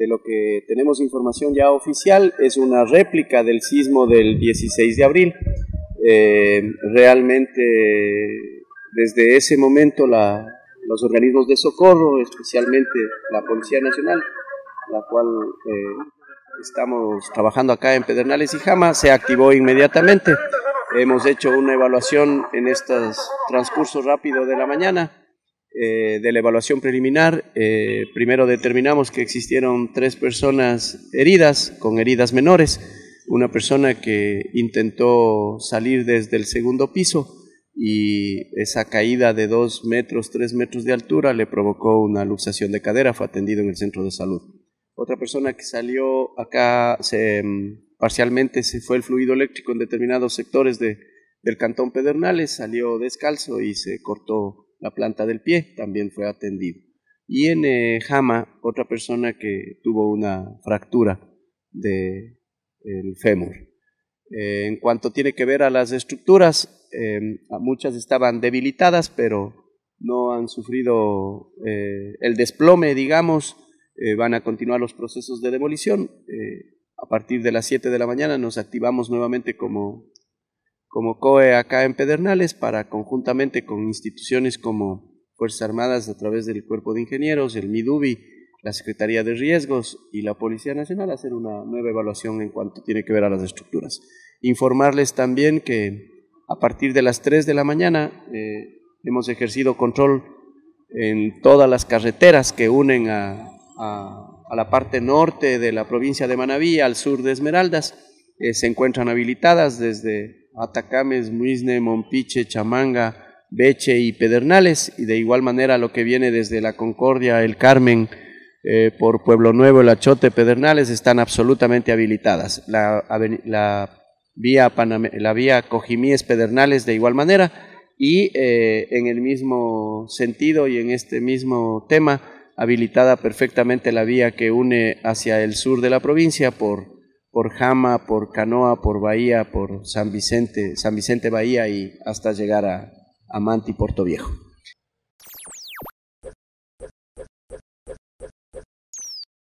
de lo que tenemos información ya oficial, es una réplica del sismo del 16 de abril. Eh, realmente, desde ese momento, los organismos de socorro, especialmente la Policía Nacional, la cual eh, estamos trabajando acá en Pedernales y Jama, se activó inmediatamente. Hemos hecho una evaluación en estos transcurso rápido de la mañana eh, de la evaluación preliminar, eh, primero determinamos que existieron tres personas heridas, con heridas menores, una persona que intentó salir desde el segundo piso y esa caída de dos metros, tres metros de altura le provocó una luxación de cadera, fue atendido en el centro de salud. Otra persona que salió acá, se, mm, parcialmente se fue el fluido eléctrico en determinados sectores de, del cantón Pedernales, salió descalzo y se cortó la planta del pie, también fue atendido. Y en eh, Jama, otra persona que tuvo una fractura del el fémur. Eh, en cuanto tiene que ver a las estructuras, em, muchas estaban debilitadas, pero no han sufrido eh, el desplome, digamos, van a continuar los procesos de demolición. a partir de las 7 de la mañana nos activamos nuevamente como como COE acá en Pedernales para conjuntamente con instituciones como Fuerzas Armadas a través del Cuerpo de Ingenieros, el MIDUBI, la Secretaría de Riesgos y la Policía Nacional hacer una nueva evaluación en cuanto tiene que ver a las estructuras. Informarles también que a partir de las 3 de la mañana eh, hemos ejercido control en todas las carreteras que unen a, la parte norte de la provincia de Manabí al sur de Esmeraldas. Eh, se encuentran habilitadas desde Atacames, Muisne, Mompiche, Chamanga, Beche y Pedernales, y de igual manera lo que viene desde la Concordia, el Carmen, eh, por Pueblo Nuevo, el Achote, Pedernales, están absolutamente habilitadas. La, vía, la vía Cojimíes, Pedernales, de igual manera, y eh, en el mismo sentido y en este mismo tema, habilitada perfectamente la vía que une hacia el sur de la provincia por por Jama, por Canoa, por Bahía, por San Vicente, San Vicente Bahía y hasta llegar a, a Manti, Puerto Viejo.